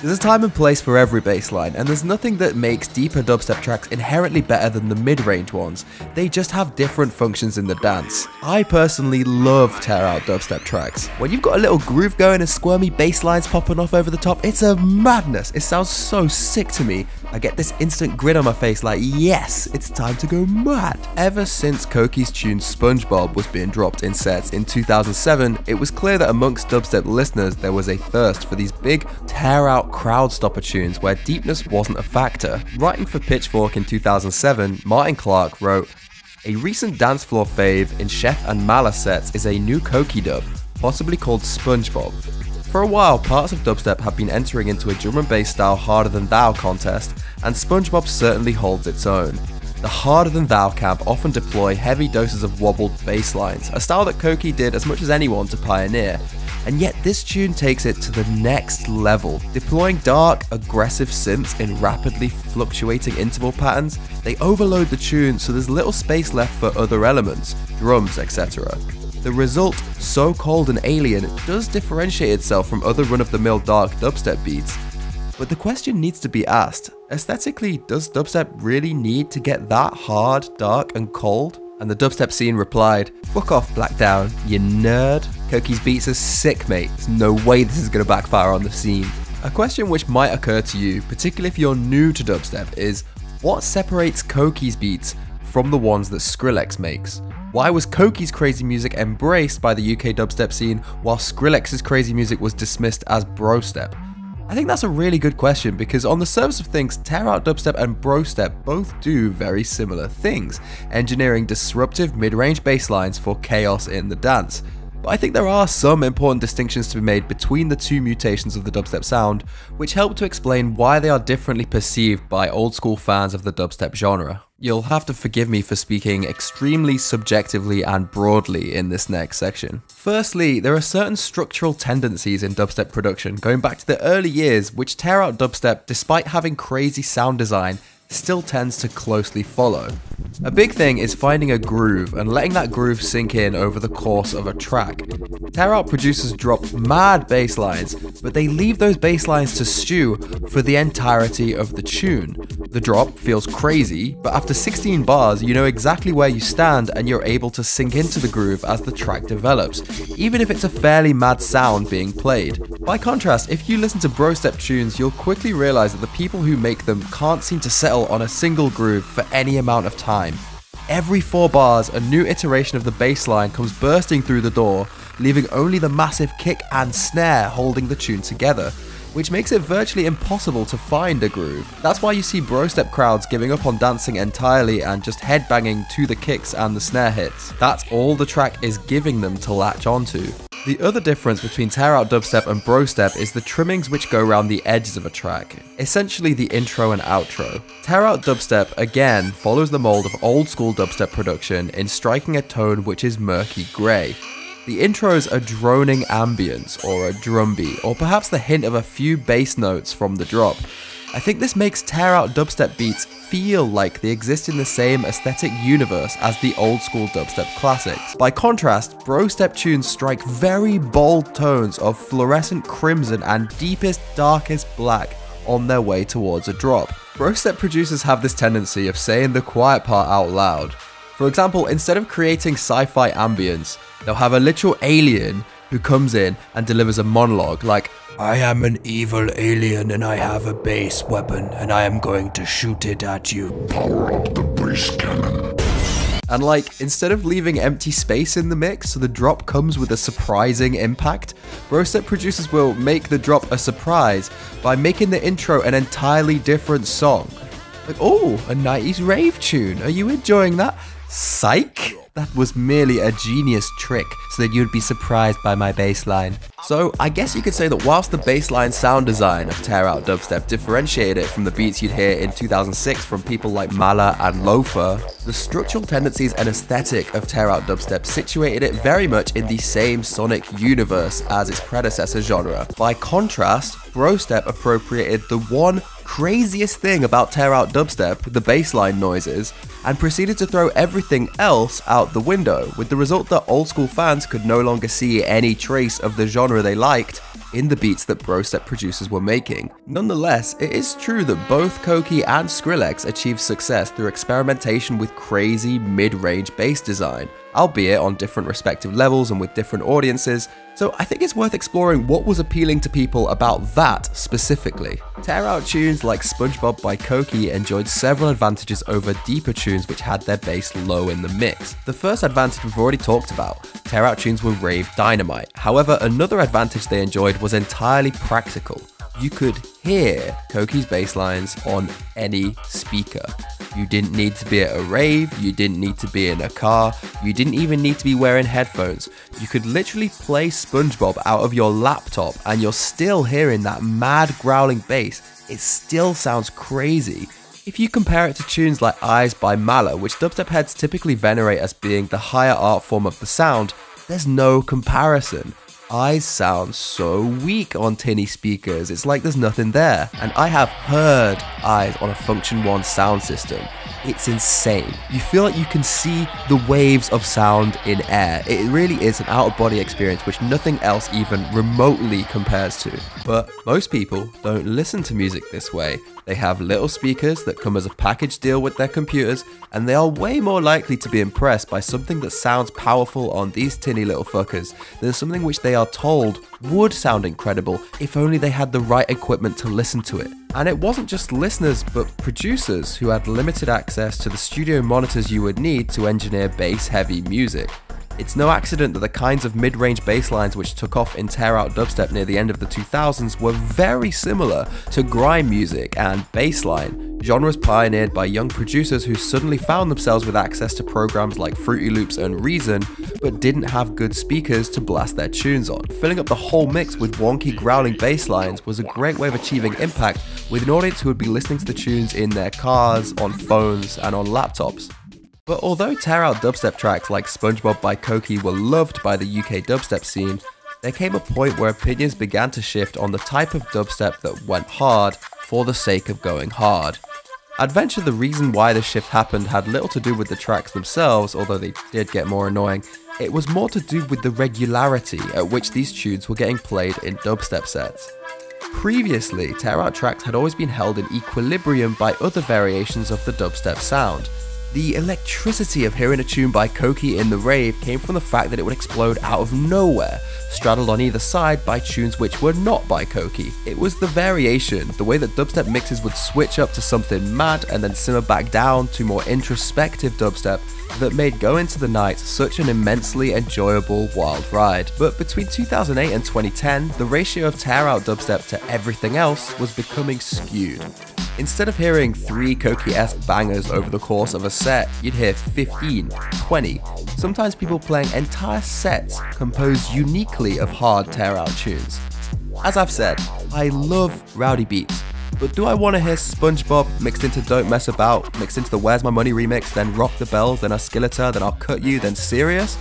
There's a time and place for every bassline, and there's nothing that makes deeper dubstep tracks inherently better than the mid-range ones. They just have different functions in the dance. I personally love tear out dubstep tracks. When you've got a little groove going and squirmy basslines popping off over the top, it's a madness. It sounds so sick to me. I get this instant grin on my face like, yes, it's time to go mad. Ever since Coki's tune SpongeBob was being dropped in sets in 2007, it was clear that amongst dubstep listeners there was a thirst for these big tear out crowd stopper tunes where deepness wasn't a factor. Writing for Pitchfork in 2007, Martin Clark wrote, a recent dance floor fave in Chef and Mala sets is a new Coki dub, possibly called SpongeBob. For a while, parts of dubstep have been entering into a drum and bass style harder than thou contest, and SpongeBob certainly holds its own. The harder than thou camp often deploy heavy doses of wobbled bass lines, a style that Coki did as much as anyone to pioneer, and yet this tune takes it to the next level. Deploying dark, aggressive synths in rapidly fluctuating interval patterns, they overload the tune so there's little space left for other elements, drums, etc. The result, so cold and alien, does differentiate itself from other run-of-the-mill dark dubstep beats. But the question needs to be asked, aesthetically, does dubstep really need to get that hard, dark and cold? And the dubstep scene replied, Fuck off Blackdown, you nerd. Coki's beats are sick mate, there's no way this is to backfire on the scene. A question which might occur to you, particularly if you're new to dubstep, is what separates Coki's beats from the ones that Skrillex makes? Why was Coki's crazy music embraced by the UK dubstep scene while Skrillex's crazy music was dismissed as brostep? I think that's a really good question because on the surface of things, Tear Out Dubstep and Brostep both do very similar things, engineering disruptive mid-range bass lines for chaos in the dance. But I think there are some important distinctions to be made between the two mutations of the dubstep sound, which help to explain why they are differently perceived by old school fans of the dubstep genre. You'll have to forgive me for speaking extremely subjectively and broadly in this next section. Firstly, there are certain structural tendencies in dubstep production going back to the early years which tear out dubstep despite having crazy sound design still tends to closely follow. A big thing is finding a groove and letting that groove sink in over the course of a track. Tear Out producers drop mad bass lines, but they leave those bass lines to stew for the entirety of the tune. The drop feels crazy, but after 16 bars, you know exactly where you stand and you're able to sink into the groove as the track develops, even if it's a fairly mad sound being played. By contrast, if you listen to Brostep tunes, you'll quickly realize that the people who make them can't seem to settle on a single groove for any amount of time. Every four bars, a new iteration of the bass line comes bursting through the door, leaving only the massive kick and snare holding the tune together, which makes it virtually impossible to find a groove. That's why you see brostep crowds giving up on dancing entirely and just headbanging to the kicks and the snare hits. That's all the track is giving them to latch onto. The other difference between tear out dubstep and brostep is the trimmings which go around the edges of a track, essentially the intro and outro. Tear out dubstep again follows the mold of old school dubstep production in striking a tone which is murky grey. The intros are droning ambience or a drum beat, or perhaps the hint of a few bass notes from the drop. I think this makes tear out dubstep beats feel like they exist in the same aesthetic universe as the old school dubstep classics. By contrast, brostep tunes strike very bold tones of fluorescent crimson and deepest, darkest black on their way towards a drop. Brostep producers have this tendency of saying the quiet part out loud. For example, instead of creating sci-fi ambience, they'll have a literal alien who comes in and delivers a monologue like, I am an evil alien and I have a bass weapon and I am going to shoot it at you. Power up the bass cannon. And like, instead of leaving empty space in the mix so the drop comes with a surprising impact, Brostep producers will make the drop a surprise by making the intro an entirely different song. Like, oh, a 90s rave tune. Are you enjoying that? Psych? That was merely a genius trick so that you'd be surprised by my bass line. So I guess you could say that whilst the bassline sound design of Tear Out Dubstep differentiated it from the beats you'd hear in 2006 from people like Mala and Loefah, the structural tendencies and aesthetic of Tear Out Dubstep situated it very much in the same sonic universe as its predecessor genre. By contrast, Brostep appropriated the one craziest thing about Tear Out Dubstep, the bassline noises, and proceeded to throw everything else out the window, with the result that old school fans could no longer see any trace of the genre they liked in the beats that Brostep producers were making. Nonetheless, it is true that both Coki and Skrillex achieved success through experimentation with crazy mid-range bass design, albeit on different respective levels and with different audiences, so I think it's worth exploring what was appealing to people about that specifically. Tear out tunes like SpongeBob by Coki enjoyed several advantages over deeper tunes which had their bass low in the mix. The first advantage we've already talked about, tear out tunes were rave dynamite. However, another advantage they enjoyed was entirely practical. You could hear Coki's bass lines on any speaker. You didn't need to be at a rave, you didn't need to be in a car, you didn't even need to be wearing headphones. You could literally play SpongeBob out of your laptop and you're still hearing that mad growling bass. It still sounds crazy. If you compare it to tunes like Eyes by Mala, which dubstep heads typically venerate as being the higher art form of the sound, there's no comparison. Eyes sound so weak on tinny speakers, it's like there's nothing there. And I have heard Eyes on a Funktion-One sound system. It's insane. You feel like you can see the waves of sound in air. It really is an out of body experience which nothing else even remotely compares to. But most people don't listen to music this way. They have little speakers that come as a package deal with their computers, and they are way more likely to be impressed by something that sounds powerful on these tinny little fuckers than something which they are told would sound incredible if only they had the right equipment to listen to it. And it wasn't just listeners, but producers who had limited access to the studio monitors you would need to engineer bass heavy music. It's no accident that the kinds of mid-range bass lines which took off in tear out dubstep near the end of the 2000s were very similar to grime music and bassline, genres pioneered by young producers who suddenly found themselves with access to programs like Fruity Loops and Reason, but didn't have good speakers to blast their tunes on. Filling up the whole mix with wonky growling bass lines was a great way of achieving impact with an audience who would be listening to the tunes in their cars, on phones, and on laptops. But although tear out dubstep tracks like SpongeBob by Coki were loved by the UK dubstep scene, there came a point where opinions began to shift on the type of dubstep that went hard for the sake of going hard. I'd venture the reason why this shift happened had little to do with the tracks themselves, although they did get more annoying. It was more to do with the regularity at which these tunes were getting played in dubstep sets. Previously, tear out tracks had always been held in equilibrium by other variations of the dubstep sound, the electricity of hearing a tune by Coki in the rave came from the fact that it would explode out of nowhere, straddled on either side by tunes which were not by Coki. It was the variation, the way that dubstep mixes would switch up to something mad and then simmer back down to more introspective dubstep that made Go Into the Night such an immensely enjoyable wild ride. But between 2008 and 2010, the ratio of tear out dubstep to everything else was becoming skewed. Instead of hearing three Coki-esque bangers over the course of a set, you'd hear 15, 20, sometimes people playing entire sets composed uniquely of hard tear-out tunes. As I've said, I love rowdy beats, but do I want to hear SpongeBob mixed into Don't Mess About, mixed into the Where's My Money remix, then Rock the Bells, then A Skeletor, then I'll Cut You, then Serious?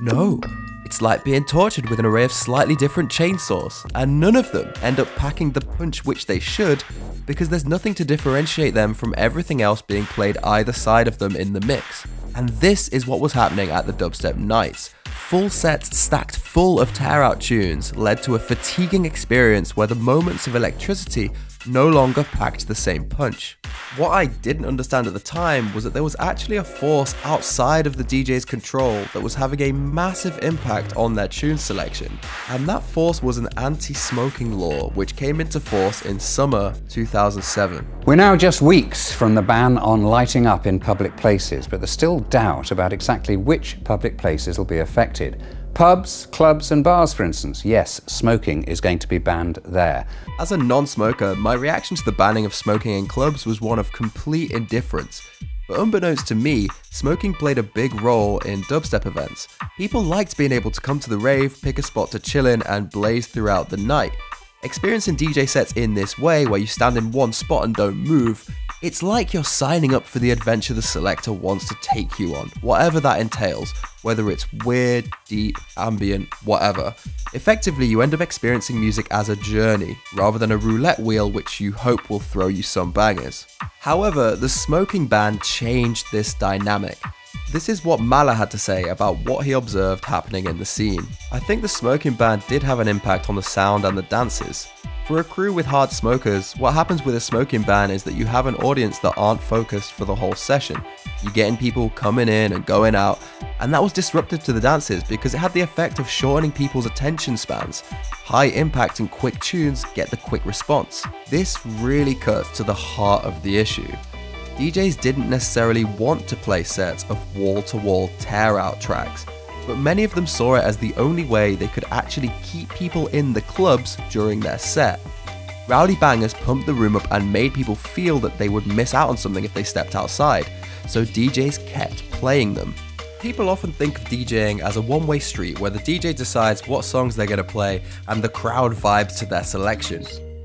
No. It's like being tortured with an array of slightly different chainsaws, and none of them end up packing the punch which they should because there's nothing to differentiate them from everything else being played either side of them in the mix. And this is what was happening at the Dubstep Nights. Full sets stacked full of tear out tunes led to a fatiguing experience where the moments of electricity no longer packed the same punch. What I didn't understand at the time was that there was actually a force outside of the DJ's control that was having a massive impact on their tune selection, and that force was an anti-smoking law which came into force in summer 2007. We're now just weeks from the ban on lighting up in public places, but there's still doubt about exactly which public places will be affected. Pubs, clubs, and bars, for instance. Yes, smoking is going to be banned there. As a non smoker, my reaction to the banning of smoking in clubs was one of complete indifference. But unbeknownst to me, smoking played a big role in dubstep events. People liked being able to come to the rave, pick a spot to chill in, and blaze throughout the night. Experiencing DJ sets in this way, where you stand in one spot and don't move, it's like you're signing up for the adventure the selector wants to take you on, whatever that entails, whether it's weird, deep, ambient, whatever. Effectively, you end up experiencing music as a journey, rather than a roulette wheel which you hope will throw you some bangers. However, the smoking ban changed this dynamic. This is what Mala had to say about what he observed happening in the scene. I think the smoking ban did have an impact on the sound and the dances. For a crew with hard smokers, what happens with a smoking ban is that you have an audience that aren't focused for the whole session. You're getting people coming in and going out, and that was disruptive to the dances because it had the effect of shortening people's attention spans. High impact and quick tunes get the quick response. This really cuts to the heart of the issue. DJs didn't necessarily want to play sets of wall to wall tear out tracks but many of them saw it as the only way they could actually keep people in the clubs during their set. Rowdy bangers pumped the room up and made people feel that they would miss out on something if they stepped outside, so DJs kept playing them. People often think of DJing as a one way street where the DJ decides what songs they're going to play and the crowd vibes to their selection.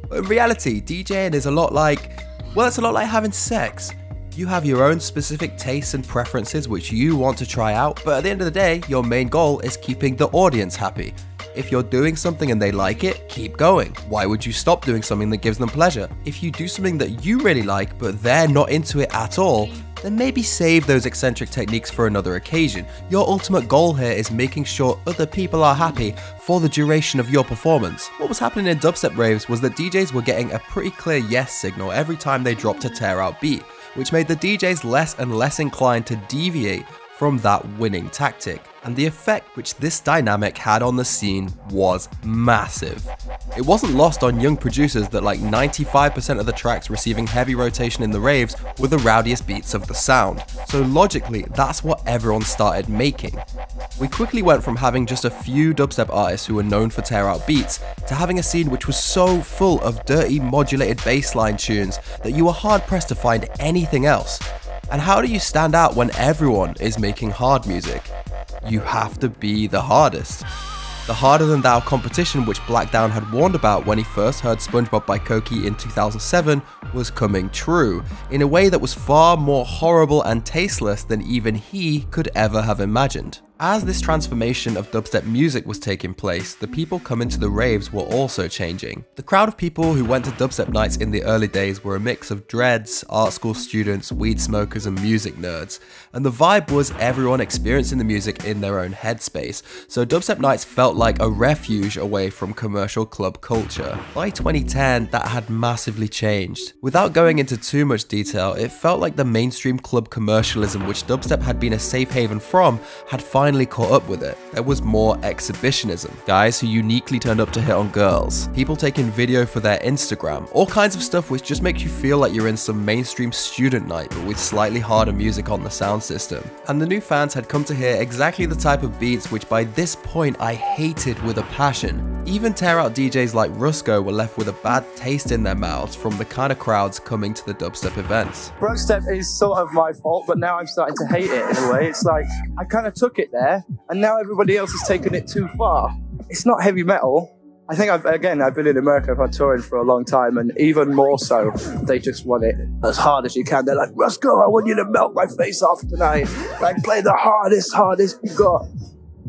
But in reality, DJing is a lot like, well, it's a lot like having sex. You have your own specific tastes and preferences which you want to try out, but at the end of the day, your main goal is keeping the audience happy. If you're doing something and they like it, keep going. Why would you stop doing something that gives them pleasure? If you do something that you really like but they're not into it at all, then maybe save those eccentric techniques for another occasion. Your ultimate goal here is making sure other people are happy for the duration of your performance. What was happening in dubstep raves was that DJs were getting a pretty clear yes signal every time they dropped a tear out beat which made the DJs less and less inclined to deviate from that winning tactic. And the effect which this dynamic had on the scene was massive. It wasn't lost on young producers that like 95% of the tracks receiving heavy rotation in the raves were the rowdiest beats of the sound, so logically that's what everyone started making. We quickly went from having just a few dubstep artists who were known for tear out beats to having a scene which was so full of dirty modulated bassline tunes that you were hard pressed to find anything else. And how do you stand out when everyone is making hard music? You have to be the hardest. The harder than thou competition which Blackdown had warned about when he first heard SpongeBob by Coki in 2007 was coming true, in a way that was far more horrible and tasteless than even he could ever have imagined. As this transformation of dubstep music was taking place, the people coming to the raves were also changing. The crowd of people who went to dubstep nights in the early days were a mix of dreads, art school students, weed smokers, and music nerds, and the vibe was everyone experiencing the music in their own headspace, so dubstep nights felt like a refuge away from commercial club culture. By 2010, that had massively changed. Without going into too much detail, it felt like the mainstream club commercialism which dubstep had been a safe haven from had finally finally caught up with it. There was more exhibitionism. Guys who uniquely turned up to hit on girls. People taking video for their Instagram. All kinds of stuff which just makes you feel like you're in some mainstream student night but with slightly harder music on the sound system. And the new fans had come to hear exactly the type of beats which by this point I hated with a passion. Even tear out DJs like Rusko were left with a bad taste in their mouths from the kind of crowds coming to the dubstep events. Brostep is sort of my fault, but now I'm starting to hate it in a way. It's like I kind of took it there, and now everybody else has taken it too far. It's not heavy metal. I think I've again I've been in America, I've been touring for a long time, and even more so, they just want it as hard as you can. They're like, Rusko, I want you to melt my face off tonight. Like play the hardest, hardest you got.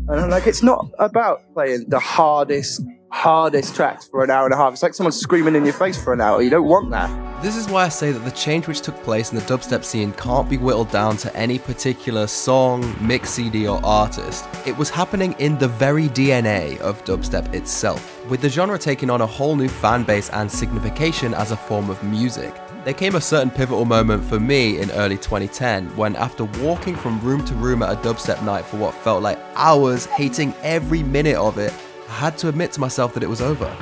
And I'm like, it's not about playing the hardest, hardest tracks for an hour and a half. It's like someone screaming in your face for an hour. You don't want that. This is why I say that the change which took place in the dubstep scene can't be whittled down to any particular song, mix CD, or artist. It was happening in the very DNA of dubstep itself, with the genre taking on a whole new fan base and signification as a form of music. There came a certain pivotal moment for me in early 2010 when, after walking from room to room at a dubstep night for what felt like hours, hating every minute of it, I had to admit to myself that it was over.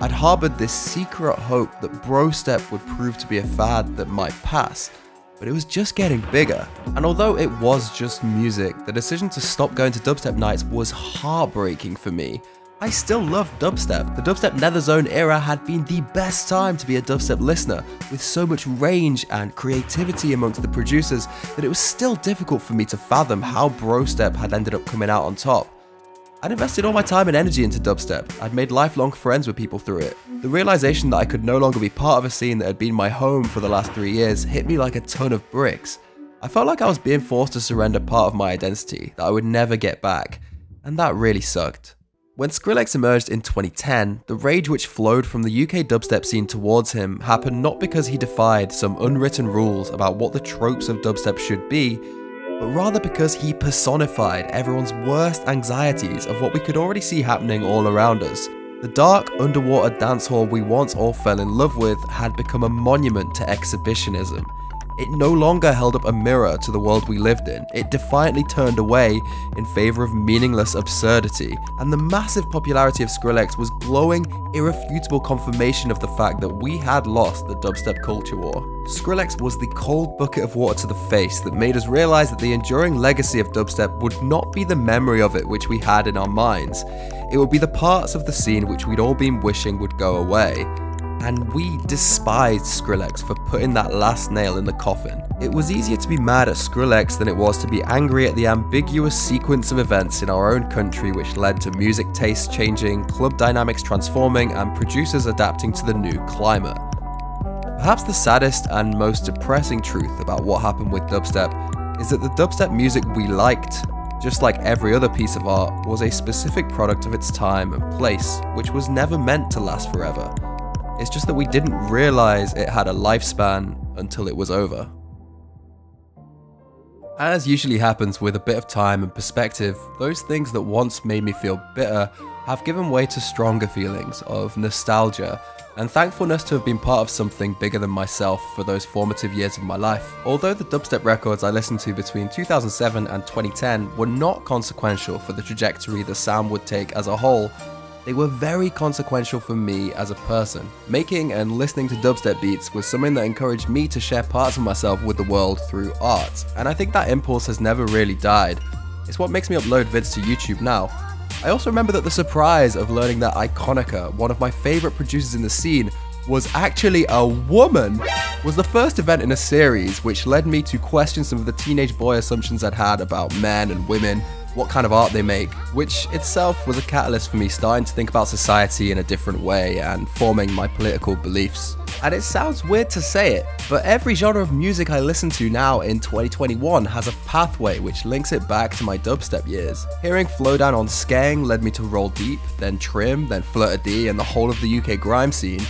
I'd harbored this secret hope that brostep would prove to be a fad that might pass, but it was just getting bigger. And although it was just music, the decision to stop going to dubstep nights was heartbreaking for me. I still love dubstep. The dubstep Netherzone era had been the best time to be a dubstep listener, with so much range and creativity amongst the producers that it was still difficult for me to fathom how brostep had ended up coming out on top. I'd invested all my time and energy into dubstep. I'd made lifelong friends with people through it. The realization that I could no longer be part of a scene that had been my home for the last three years hit me like a ton of bricks. I felt like I was being forced to surrender part of my identity that I would never get back, and that really sucked. When Skrillex emerged in 2010, the rage which flowed from the UK dubstep scene towards him happened not because he defied some unwritten rules about what the tropes of dubstep should be, but rather because he personified everyone's worst anxieties of what we could already see happening all around us. The dark, underwater dance hall we once all fell in love with had become a monument to exhibitionism. It no longer held up a mirror to the world we lived in, it defiantly turned away in favour of meaningless absurdity, and the massive popularity of Skrillex was glowing, irrefutable confirmation of the fact that we had lost the dubstep culture war. Skrillex was the cold bucket of water to the face that made us realise that the enduring legacy of dubstep would not be the memory of it which we had in our minds, it would be the parts of the scene which we'd all been wishing would go away and we despised Skrillex for putting that last nail in the coffin. It was easier to be mad at Skrillex than it was to be angry at the ambiguous sequence of events in our own country which led to music tastes changing, club dynamics transforming, and producers adapting to the new climate. Perhaps the saddest and most depressing truth about what happened with dubstep is that the dubstep music we liked, just like every other piece of art, was a specific product of its time and place, which was never meant to last forever. It's just that we didn't realize it had a lifespan until it was over. As usually happens with a bit of time and perspective, those things that once made me feel bitter have given way to stronger feelings of nostalgia and thankfulness to have been part of something bigger than myself for those formative years of my life. Although the dubstep records I listened to between 2007 and 2010 were not consequential for the trajectory the sound would take as a whole, they were very consequential for me as a person. Making and listening to dubstep beats was something that encouraged me to share parts of myself with the world through art, and I think that impulse has never really died. It's what makes me upload vids to YouTube now. I also remember that the surprise of learning that Ikonika, one of my favourite producers in the scene, was actually a woman, was the first event in a series which led me to question some of the teenage boy assumptions I'd had about men and women what kind of art they make, which itself was a catalyst for me starting to think about society in a different way and forming my political beliefs. And it sounds weird to say it, but every genre of music I listen to now in 2021 has a pathway which links it back to my dubstep years. Hearing Flowdan on Skeng led me to Roll Deep, then Trim, then Flirta D and the whole of the UK grime scene,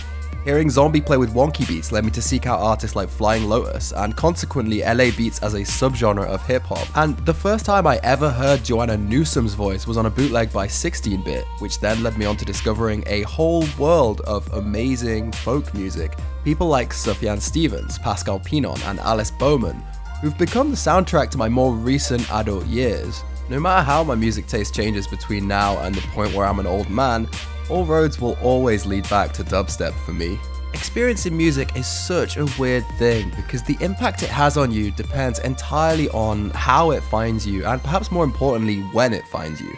Hearing Zomby play with wonky beats led me to seek out artists like Flying Lotus, and consequently LA beats as a subgenre of hip hop. And the first time I ever heard Joanna Newsom's voice was on a bootleg by 16-bit, which then led me on to discovering a whole world of amazing folk music. People like Sufjan Stevens, Pascal Pinon, and Alice Boman, who've become the soundtrack to my more recent adult years. No matter how my music taste changes between now and the point where I'm an old man, all roads will always lead back to dubstep for me. Experiencing music is such a weird thing because the impact it has on you depends entirely on how it finds you and perhaps more importantly when it finds you.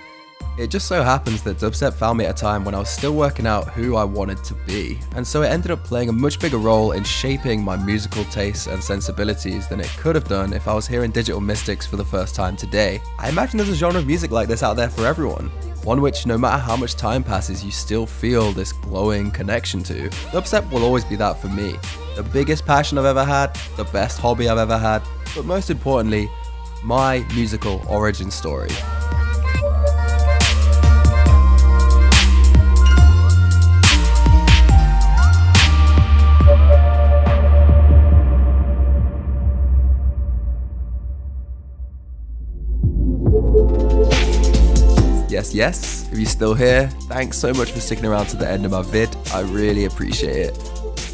It just so happens that dubstep found me at a time when I was still working out who I wanted to be, and so it ended up playing a much bigger role in shaping my musical tastes and sensibilities than it could have done if I was hearing Digital Mystikz for the first time today. I imagine there's a genre of music like this out there for everyone, one which no matter how much time passes you still feel this glowing connection to. Dubstep will always be that for me. The biggest passion I've ever had, the best hobby I've ever had, but most importantly, my musical origin story. Yes. If you're still here, thanks so much for sticking around to the end of my vid. I really appreciate it.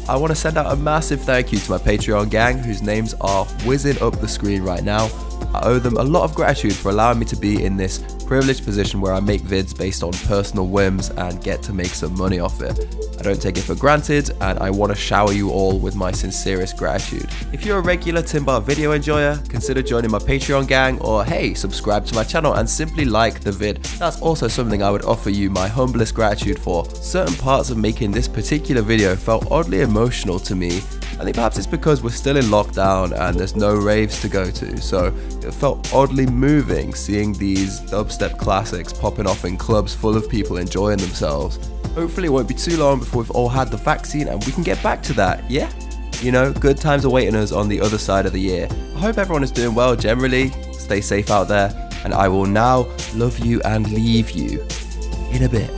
I want to send out a massive thank you to my Patreon gang whose names are whizzing up the screen right now. I owe them a lot of gratitude for allowing me to be in this privileged position where I make vids based on personal whims and get to make some money off it. I don't take it for granted and I want to shower you all with my sincerest gratitude. If you're a regular Timbah video enjoyer, consider joining my Patreon gang or hey, subscribe to my channel and simply like the vid. That's also something I would offer you my humblest gratitude for. Certain parts of making this particular video felt oddly emotional to me I think perhaps it's because we're still in lockdown and there's no raves to go to, so it felt oddly moving seeing these dubstep classics popping off in clubs full of people enjoying themselves. Hopefully, it won't be too long before we've all had the vaccine and we can get back to that, yeah? You know, good times are waiting us on the other side of the year. I hope everyone is doing well generally, stay safe out there, and I will now love you and leave you in a bit.